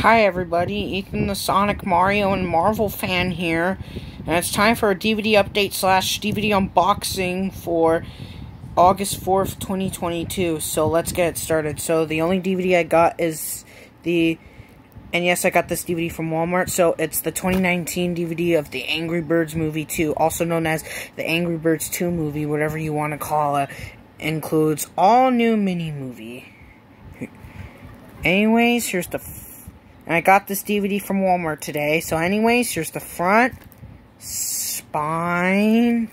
Hi everybody, Ethan the Sonic, Mario, and Marvel fan here, and it's time for a DVD update slash DVD unboxing for August 4th, 2022, so let's get started. So the only DVD I got is the, and yes, I got this DVD from Walmart, so it's the 2019 DVD of the Angry Birds movie 2, also known as the Angry Birds 2 movie, whatever you want to call it, includes all new mini movie. Anyways, here's the and I got this DVD from Walmart today. So anyways, here's the front, spine,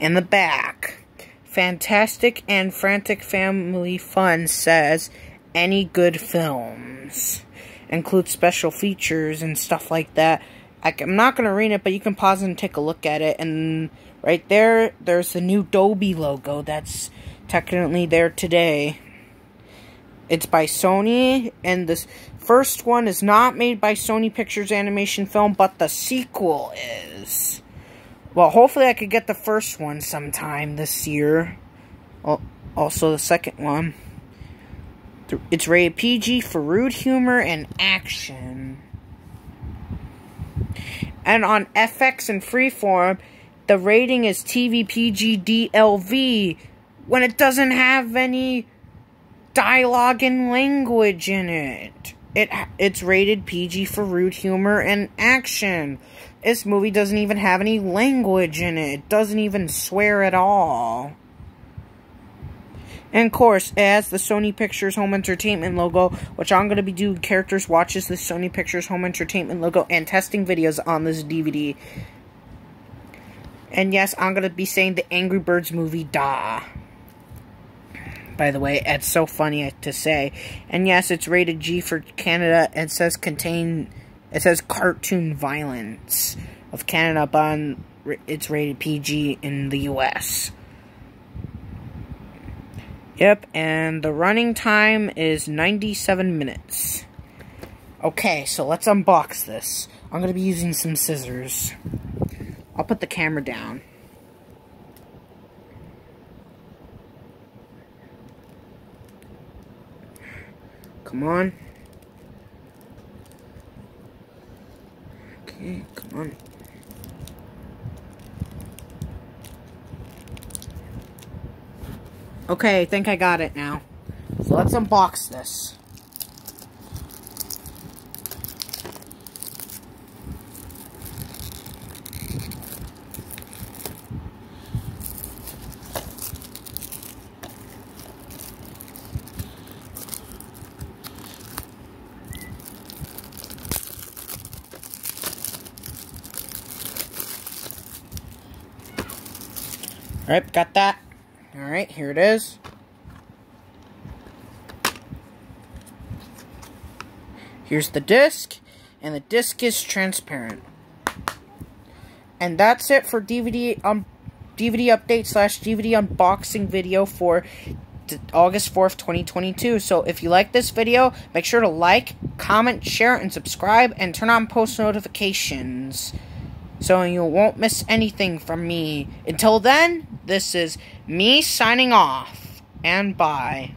and the back. Fantastic and Frantic Family Fun says, any good films. Include special features and stuff like that. I'm not going to read it, but you can pause and take a look at it. And right there, there's the new Dolby logo that's technically there today. It's by Sony, and this first one is not made by Sony Pictures Animation Film, but the sequel is. Well, hopefully I could get the first one sometime this year. Also, the second one. It's rated PG for rude humor and action. And on FX and Freeform, the rating is TV PG DLV when it doesn't have any dialogue and language in it. It it's rated PG for rude humor and action. This movie doesn't even have any language in it. It doesn't even swear at all. And of course, it has the Sony Pictures Home Entertainment logo, which I'm going to be doing characters watches the Sony Pictures Home Entertainment logo and testing videos on this DVD. And yes, I'm going to be saying the Angry Birds movie, da by the way. It's so funny to say. And yes, it's rated G for Canada. It says contain, it says cartoon violence of Canada, but it's rated PG in the US. Yep, and the running time is 97 minutes. Okay, so let's unbox this. I'm going to be using some scissors. I'll put the camera down. Come on. Okay, come on. Okay, I think I got it now. So let's unbox this. Alright, got that. Alright, here it is. Here's the disc, and the disc is transparent. And that's it for DVD um DVD update slash DVD unboxing video for August 4th, 2022. So if you like this video, make sure to like, comment, share, and subscribe, and turn on post notifications so you won't miss anything from me. Until then, this is me signing off, and bye.